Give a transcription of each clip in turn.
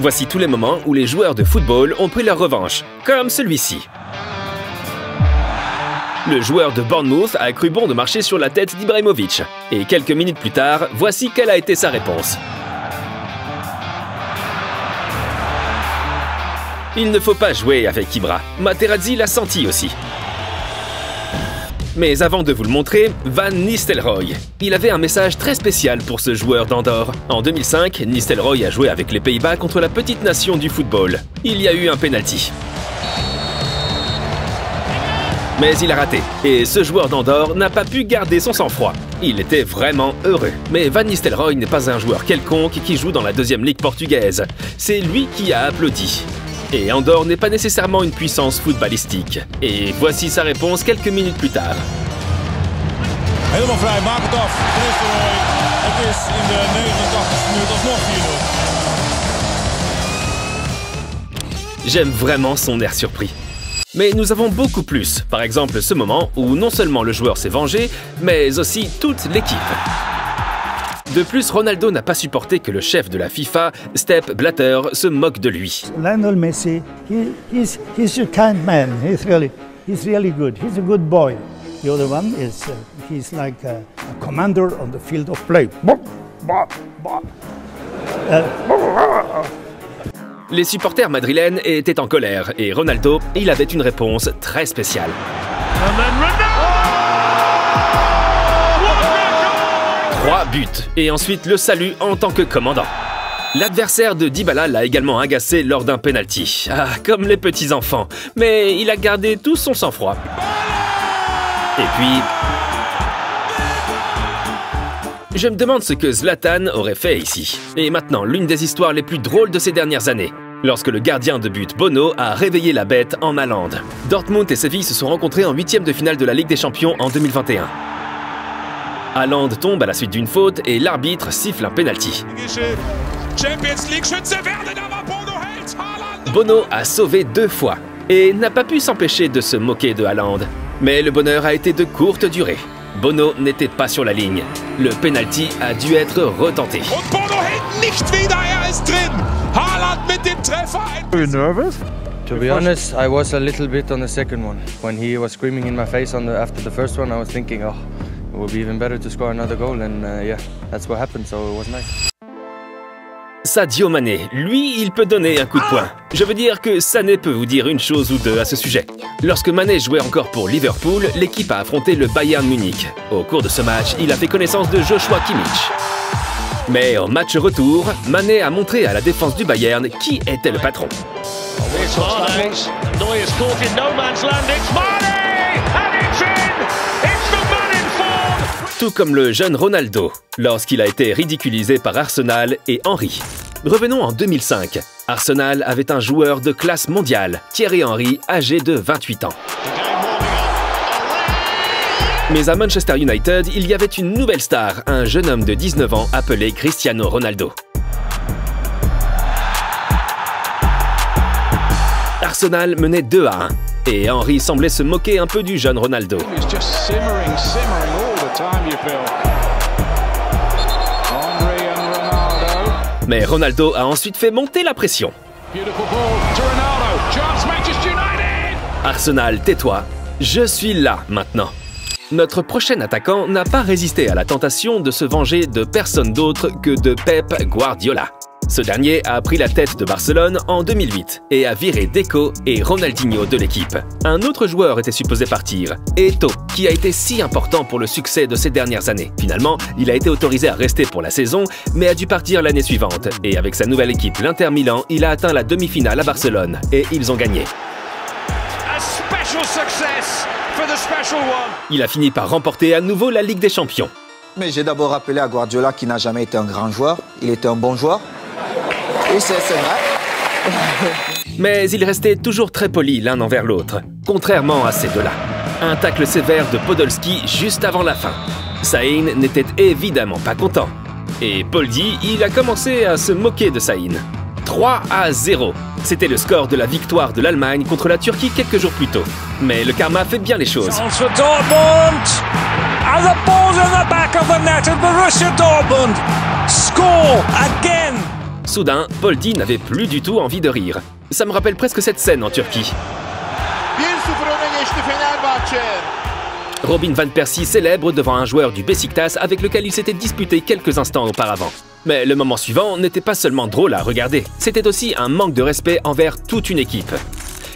Voici tous les moments où les joueurs de football ont pris leur revanche, comme celui-ci. Le joueur de Bournemouth a cru bon de marcher sur la tête d'Ibrahimovic. Et quelques minutes plus tard, voici quelle a été sa réponse. Il ne faut pas jouer avec Ibra. Materazzi l'a senti aussi. Mais avant de vous le montrer, Van Nistelrooy. Il avait un message très spécial pour ce joueur d'Andorre. En 2005, Nistelrooy a joué avec les Pays-Bas contre la petite nation du football. Il y a eu un penalty. Mais il a raté, et ce joueur d'Andorre n'a pas pu garder son sang-froid. Il était vraiment heureux. Mais Van Nistelrooy n'est pas un joueur quelconque qui joue dans la deuxième ligue portugaise. C'est lui qui a applaudi. Et Andorre n'est pas nécessairement une puissance footballistique. Et voici sa réponse quelques minutes plus tard. Helemaal vrij, maak het af. Van Nistelrooy. Het is in de 89 minuut alsnog 4-0. J'aime vraiment son air surpris. Mais nous avons beaucoup plus, par exemple ce moment où non seulement le joueur s'est vengé, mais aussi toute l'équipe. De plus, Ronaldo n'a pas supporté que le chef de la FIFA, Step Blatter, se moque de lui. Lionel Messi, he, he's, he's a kind man. He's really, he's really good. He's a good boy. The other one is, uh, he's like a, a commander on the field of play. Les supporters madrilènes étaient en colère et Ronaldo, il avait une réponse très spéciale. Trois buts et ensuite le salut en tant que commandant. L'adversaire de Dybala l'a également agacé lors d'un penalty. Ah, comme les petits enfants. Mais il a gardé tout son sang-froid. Et puis... Je me demande ce que Zlatan aurait fait ici. Et maintenant, l'une des histoires les plus drôles de ces dernières années. Lorsque le gardien de but Bono a réveillé la bête en Hollande. Dortmund et Séville se sont rencontrés en huitième de finale de la Ligue des Champions en 2021. Haaland tombe à la suite d'une faute et l'arbitre siffle un penalty. Bono a sauvé deux fois et n'a pas pu s'empêcher de se moquer de Haaland. Mais le bonheur a été de courte durée. Bono n'était pas sur la ligne. Le penalty a dû être retenté. Er? To be honest, I was a little bit on the second one. When he was screaming in my face on the, after the first one, I was thinking, oh, it would be even better to score another goal. And uh, yeah, that's what happened, so it was nice. Sadio Mané, lui, il peut donner un coup de poing. Je veux dire que Sané peut vous dire une chose ou deux à ce sujet. Lorsque Mané jouait encore pour Liverpool, l'équipe a affronté le Bayern Munich. Au cours de ce match, il a fait connaissance de Joshua Kimmich. Mais au match retour, Mané a montré à la défense du Bayern qui était le patron. Tout comme le jeune Ronaldo, lorsqu'il a été ridiculisé par Arsenal et Henry. Revenons en 2005. Arsenal avait un joueur de classe mondiale, Thierry Henry, âgé de 28 ans. Mais à Manchester United, il y avait une nouvelle star, un jeune homme de 19 ans appelé Cristiano Ronaldo. Arsenal menait 2 à 1 et Henry semblait se moquer un peu du jeune Ronaldo. Time, you feel. Henry and Ronaldo. Mais Ronaldo a ensuite fait monter la pression. Beautiful ball to Ronaldo. Chance Manchester United. Arsenal, tais-toi. Je suis là maintenant. Notre prochain attaquant n'a pas résisté à la tentation de se venger de personne d'autre que de Pep Guardiola. Ce dernier a pris la tête de Barcelone en 2008 et a viré Deco et Ronaldinho de l'équipe. Un autre joueur était supposé partir, Eto'o, qui a été si important pour le succès de ces dernières années. Finalement, il a été autorisé à rester pour la saison, mais a dû partir l'année suivante. Et avec sa nouvelle équipe, l'Inter Milan, il a atteint la demi-finale à Barcelone et ils ont gagné. A special success for the special one. Il a fini par remporter à nouveau la Ligue des Champions. Mais j'ai d'abord rappelé à Guardiola qu'il n'a jamais été un grand joueur, il était un bon joueur. C'est vrai. Mais ils restaient toujours très polis l'un envers l'autre, contrairement à ces deux-là. Un tacle sévère de Podolski juste avant la fin. Saïn n'était évidemment pas content. Et Poldi, il a commencé à se moquer de Saïn. 3 à 0. C'était le score de la victoire de l'Allemagne contre la Turquie quelques jours plus tôt. Mais le karma fait bien les choses. Chance for Dortmund. And the ball's in the back of the net of Borussia Dortmund. Score again. Soudain, Poldi n'avait plus du tout envie de rire. Ça me rappelle presque cette scène en Turquie. Robin Van Persie célèbre devant un joueur du Besiktas avec lequel il s'était disputé quelques instants auparavant. Mais le moment suivant n'était pas seulement drôle à regarder, c'était aussi un manque de respect envers toute une équipe.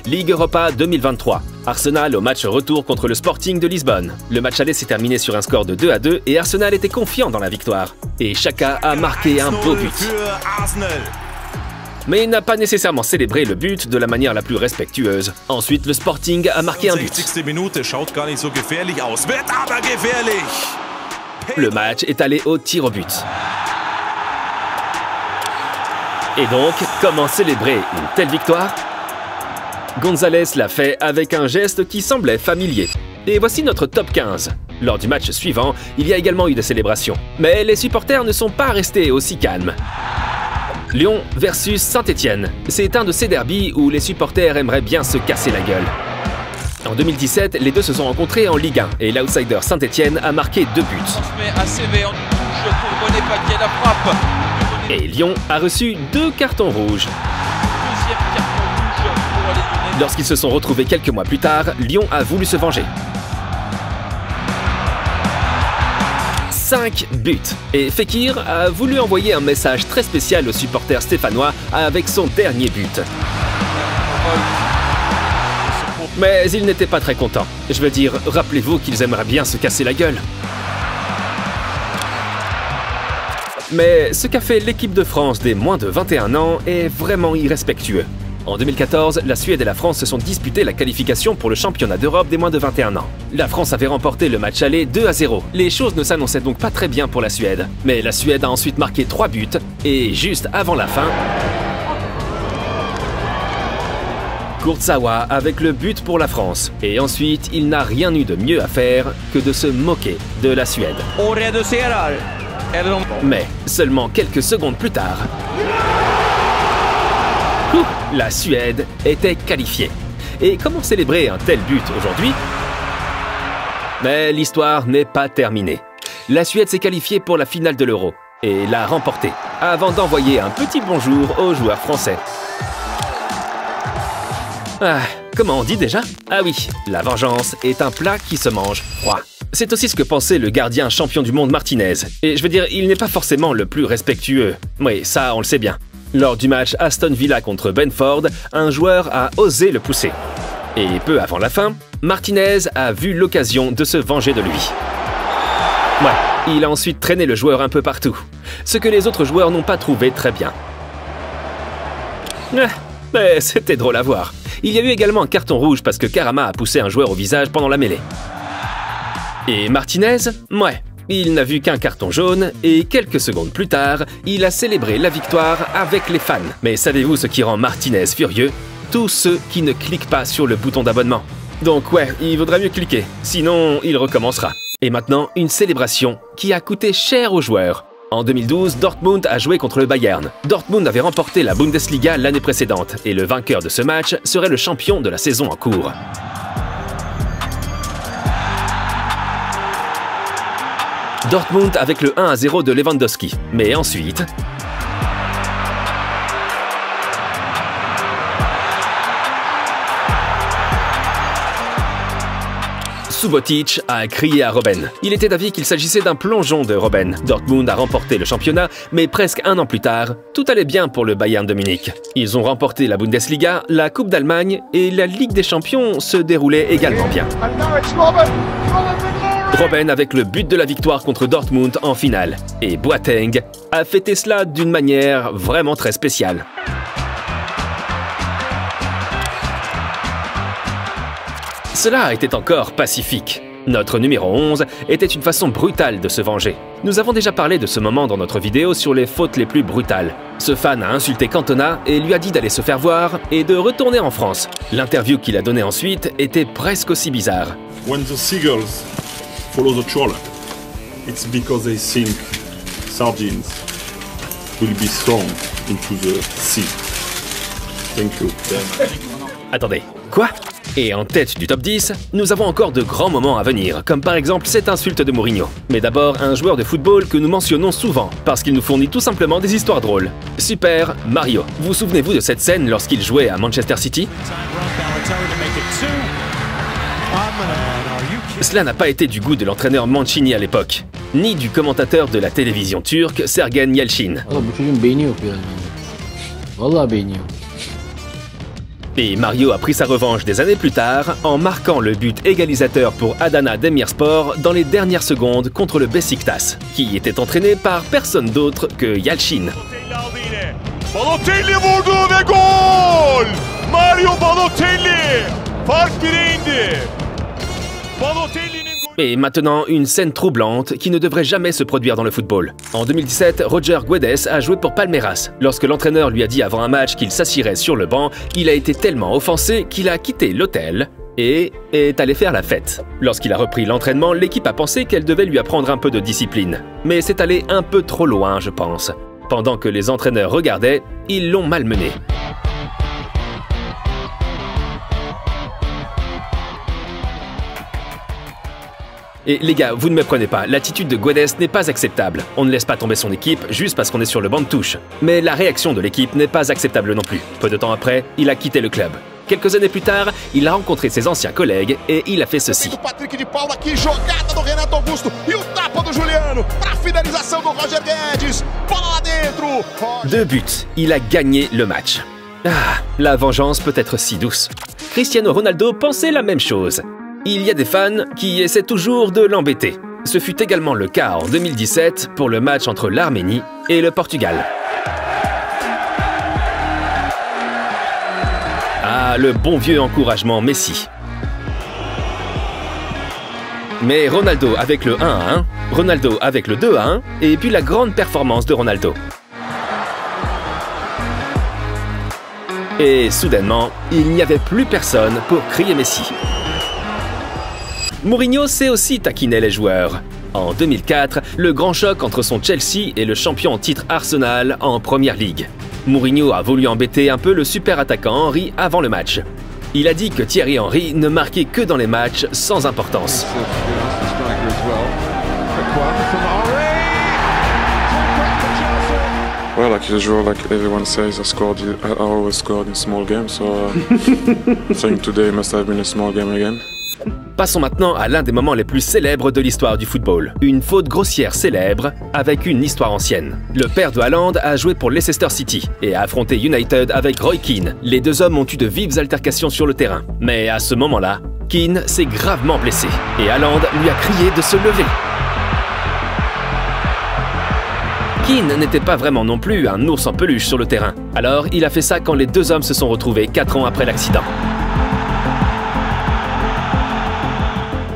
Ligue Europa 2023. Arsenal au match retour contre le Sporting de Lisbonne. Le match aller s'est terminé sur un score de 2 à 2 et Arsenal était confiant dans la victoire. Et Chaka a marqué un beau but. Mais il n'a pas nécessairement célébré le but de la manière la plus respectueuse. Ensuite, le Sporting a marqué un but. Le match est allé au tir au but. Et donc, comment célébrer une telle victoire? Gonzalez l'a fait avec un geste qui semblait familier. Et voici notre top 15. Lors du match suivant, il y a également eu des célébrations. Mais les supporters ne sont pas restés aussi calmes. Lyon versus Saint-Étienne. C'est un de ces derbies où les supporters aimeraient bien se casser la gueule. En 2017, les deux se sont rencontrés en Ligue 1 et l'outsider Saint-Étienne a marqué deux buts. Et Lyon a reçu deux cartons rouges. Lorsqu'ils se sont retrouvés quelques mois plus tard, Lyon a voulu se venger. 5 buts. Et Fekir a voulu envoyer un message très spécial aux supporters stéphanois avec son dernier but. Mais ils n'étaient pas très contents. Je veux dire, rappelez-vous qu'ils aimeraient bien se casser la gueule. Mais ce qu'a fait l'équipe de France des moins de 21 ans est vraiment irrespectueux. En 2014, la Suède et la France se sont disputés la qualification pour le championnat d'Europe des moins de 21 ans. La France avait remporté le match aller 2 à 0. Les choses ne s'annonçaient donc pas très bien pour la Suède. Mais la Suède a ensuite marqué 3 buts et juste avant la fin, Kurtzawa avec le but pour la France. Et ensuite, il n'a rien eu de mieux à faire que de se moquer de la Suède. Mais seulement quelques secondes plus tard, la Suède était qualifiée. Et comment célébrer un tel but aujourd'hui? Mais l'histoire n'est pas terminée. La Suède s'est qualifiée pour la finale de l'Euro et l'a remportée, avant d'envoyer un petit bonjour aux joueurs français. Ah, comment on dit déjà? Ah oui, la vengeance est un plat qui se mange froid. C'est aussi ce que pensait le gardien champion du monde Martinez. Et je veux dire, il n'est pas forcément le plus respectueux. Oui, ça, on le sait bien. Lors du match Aston Villa contre Benford, un joueur a osé le pousser. Et peu avant la fin, Martinez a vu l'occasion de se venger de lui. Ouais, il a ensuite traîné le joueur un peu partout, ce que les autres joueurs n'ont pas trouvé très bien. Mais c'était drôle à voir. Il y a eu également un carton rouge parce que Karama a poussé un joueur au visage pendant la mêlée. Et Martinez Ouais, il n'a vu qu'un carton jaune et quelques secondes plus tard, il a célébré la victoire avec les fans. Mais savez-vous ce qui rend Martinez furieux? Tous ceux qui ne cliquent pas sur le bouton d'abonnement. Donc ouais, il vaudrait mieux cliquer, sinon il recommencera. Et maintenant, une célébration qui a coûté cher aux joueurs. En 2012, Dortmund a joué contre le Bayern. Dortmund avait remporté la Bundesliga l'année précédente et le vainqueur de ce match serait le champion de la saison en cours. Dortmund avec le 1 à 0 de Lewandowski. Mais ensuite... Subotic a crié à Robben. Il était d'avis qu'il s'agissait d'un plongeon de Robben. Dortmund a remporté le championnat, mais presque un an plus tard, tout allait bien pour le Bayern de Munich. Ils ont remporté la Bundesliga, la Coupe d'Allemagne et la Ligue des Champions se déroulait également bien. Robben avec le but de la victoire contre Dortmund en finale. Et Boateng a fêté cela d'une manière vraiment très spéciale. Cela était encore pacifique. Notre numéro 11 était une façon brutale de se venger. Nous avons déjà parlé de ce moment dans notre vidéo sur les fautes les plus brutales. Ce fan a insulté Cantona et lui a dit d'aller se faire voir et de retourner en France. L'interview qu'il a donnée ensuite était presque aussi bizarre. When the seagulls follow the trawler, it's because they think sardines will be thrown into the sea. Thank you. Attendez, quoi? Et en tête du top 10, nous avons encore de grands moments à venir, comme par exemple cette insulte de Mourinho. Mais d'abord, un joueur de football que nous mentionnons souvent, parce qu'il nous fournit tout simplement des histoires drôles. Super Mario. Vous souvenez-vous de cette scène lorsqu'il jouait à Manchester City? Cela n'a pas été du goût de l'entraîneur Mancini à l'époque, ni du commentateur de la télévision turque Sergen Yalchin. Et Mario a pris sa revanche des années plus tard en marquant le but égalisateur pour Adana Demirspor dans les dernières secondes contre le Besiktas, qui était entraîné par personne d'autre que Yalchin. Balotelli vurdu ve gol! Mario Balotelli! Fark 1'e indi. Balotelli'nin Et maintenant, une scène troublante qui ne devrait jamais se produire dans le football. En 2017, Roger Guedes a joué pour Palmeiras. Lorsque l'entraîneur lui a dit avant un match qu'il s'assirait sur le banc, il a été tellement offensé qu'il a quitté l'hôtel et est allé faire la fête. Lorsqu'il a repris l'entraînement, l'équipe a pensé qu'elle devait lui apprendre un peu de discipline. Mais c'est allé un peu trop loin, je pense. Pendant que les entraîneurs regardaient, ils l'ont malmené. Et les gars, vous ne me prenez pas, l'attitude de Guedes n'est pas acceptable. On ne laisse pas tomber son équipe juste parce qu'on est sur le banc de touche. Mais la réaction de l'équipe n'est pas acceptable non plus. Peu de temps après, il a quitté le club. Quelques années plus tard, il a rencontré ses anciens collègues et il a fait ceci. Deux buts, il a gagné le match. Ah, la vengeance peut être si douce. Cristiano Ronaldo pensait la même chose. Il y a des fans qui essaient toujours de l'embêter. Ce fut également le cas en 2017 pour le match entre l'Arménie et le Portugal. Ah, le bon vieux encouragement Messi. Mais Ronaldo avec le 1 à 1, Ronaldo avec le 2 à 1, et puis la grande performance de Ronaldo. Et soudainement, il n'y avait plus personne pour crier Messi. Mourinho sait aussi taquiner les joueurs. En 2004, le grand choc entre son Chelsea et le champion en titre Arsenal en Première Ligue. Mourinho a voulu embêter un peu le super attaquant Henry avant le match. Il a dit que Thierry Henry ne marquait que dans les matchs sans importance. Well, like usual, like everyone says, I scored. I always scored in small games, so uh, I think today must have been a small game again. Passons maintenant à l'un des moments les plus célèbres de l'histoire du football. Une faute grossière célèbre avec une histoire ancienne. Le père de Haaland a joué pour Leicester City et a affronté United avec Roy Keane. Les deux hommes ont eu de vives altercations sur le terrain. Mais à ce moment-là, Keane s'est gravement blessé et Haaland lui a crié de se lever. Keane n'était pas vraiment non plus un ours en peluche sur le terrain. Alors, il a fait ça quand les deux hommes se sont retrouvés 4 ans après l'accident.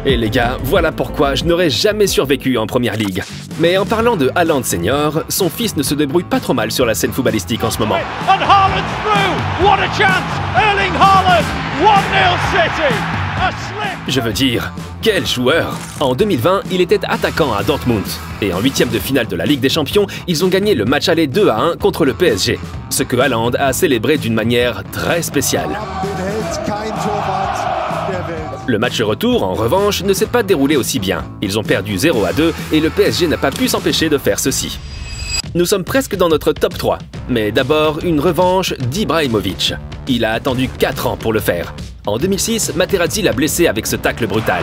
Et les gars, voilà pourquoi je n'aurais jamais survécu en première ligue. Mais en parlant de Haaland Senior, son fils ne se débrouille pas trop mal sur la scène footballistique en ce moment. And Haaland's through. What a chance. Erling Haaland. 1-0 City. A slip. Je veux dire, quel joueur En 2020, il était attaquant à Dortmund. Et en huitième de finale de la Ligue des Champions, ils ont gagné le match aller 2 à 1 contre le PSG. Ce que Haaland a célébré d'une manière très spéciale. Le match retour, en revanche, ne s'est pas déroulé aussi bien. Ils ont perdu 0 à 2 et le PSG n'a pas pu s'empêcher de faire ceci. Nous sommes presque dans notre top 3. Mais d'abord, une revanche d'Ibrahimovic. Il a attendu 4 ans pour le faire. En 2006, Materazzi l'a blessé avec ce tacle brutal.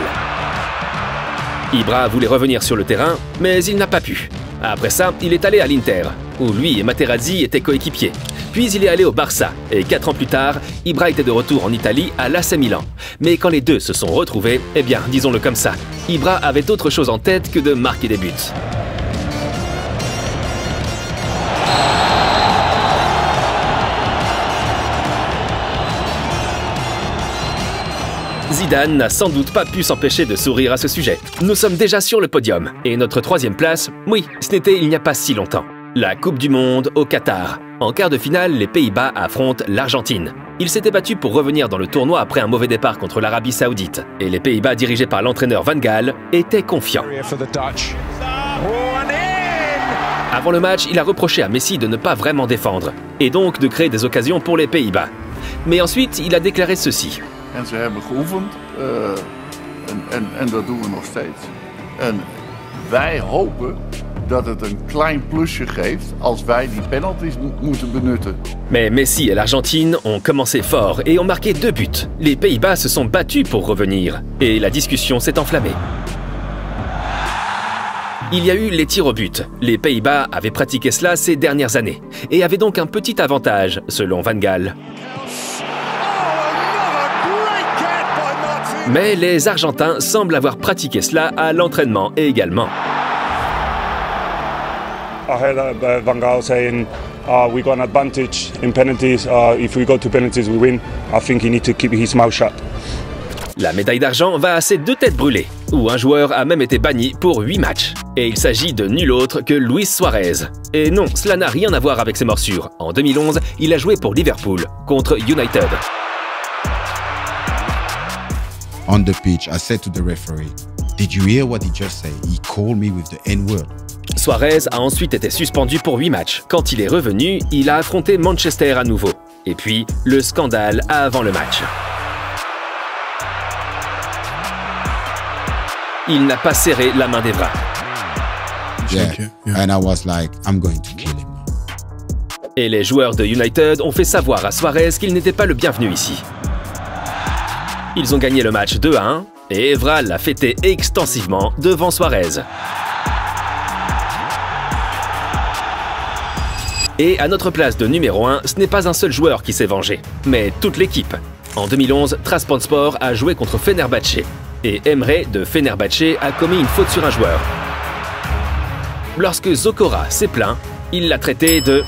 Ibra voulait revenir sur le terrain, mais il n'a pas pu. Après ça, il est allé à l'Inter, où lui et Materazzi étaient coéquipiers. Puis il est allé au Barça, et 4 ans plus tard, Ibra était de retour en Italie à l'AC Milan. Mais quand les deux se sont retrouvés, eh bien, disons-le comme ça, Ibra avait autre chose en tête que de marquer des buts. Zidane n'a sans doute pas pu s'empêcher de sourire à ce sujet. Nous sommes déjà sur le podium, et notre troisième place, oui, ce n'était il n'y a pas si longtemps. La Coupe du Monde au Qatar. En quart de finale, les Pays-Bas affrontent l'Argentine. Ils s'étaient battus pour revenir dans le tournoi après un mauvais départ contre l'Arabie Saoudite. Et les Pays-Bas, dirigés par l'entraîneur Van Gaal, étaient confiants. Avant le match, il a reproché à Messi de ne pas vraiment défendre, et donc de créer des occasions pour les Pays-Bas. Mais ensuite, il a déclaré ceci. Penalties. Mais Messi et l'Argentine ont commencé fort et ont marqué deux buts. Les Pays-Bas se sont battus pour revenir et la discussion s'est enflammée. Il y a eu les tirs au but. Les Pays-Bas avaient pratiqué cela ces dernières années et avaient donc un petit avantage, selon Van Gaal. Mais les Argentins semblent avoir pratiqué cela à l'entraînement également. I heard uh, Van Gaal saying uh, we got an advantage in penalties. Uh, if we go to penalties, we win. I think he needs to keep his mouth shut. La médaille d'argent va à ces deux têtes brûlées, où un joueur a même été banni pour 8 matchs. Et il s'agit de nul autre que Luis Suarez. Et non, cela n'a rien à voir avec ses morsures. En 2011, il a joué pour Liverpool, contre United. On the pitch, I said to the referee, Did you hear what he just said? He called me with the N-word. Suarez a ensuite été suspendu pour 8 matchs. Quand il est revenu, il a affronté Manchester à nouveau. Et puis, le scandale avant le match. Il n'a pas serré la main d'Evra. Yeah. And I was like, I'm going to kill him. Et les joueurs de United ont fait savoir à Suarez qu'il n'était pas le bienvenu ici. Ils ont gagné le match 2 à 1 et Evra l'a fêté extensivement devant Suarez. Et à notre place de numéro 1, ce n'est pas un seul joueur qui s'est vengé, mais toute l'équipe. En 2011, Trasponspor a joué contre Fenerbahçe et Emre de Fenerbahçe a commis une faute sur un joueur. Lorsque Zokora s'est plaint, il l'a traité de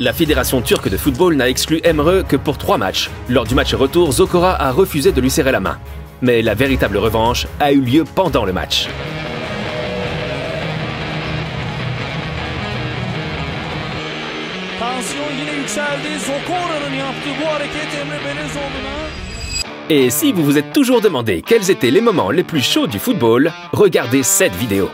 la Fédération turque de football n'a exclu Emre que pour trois matchs. Lors du match retour, Zokora a refusé de lui serrer la main. Mais la véritable revanche a eu lieu pendant le match. Et si vous vous êtes toujours demandé quels étaient les moments les plus chauds du football, regardez cette vidéo.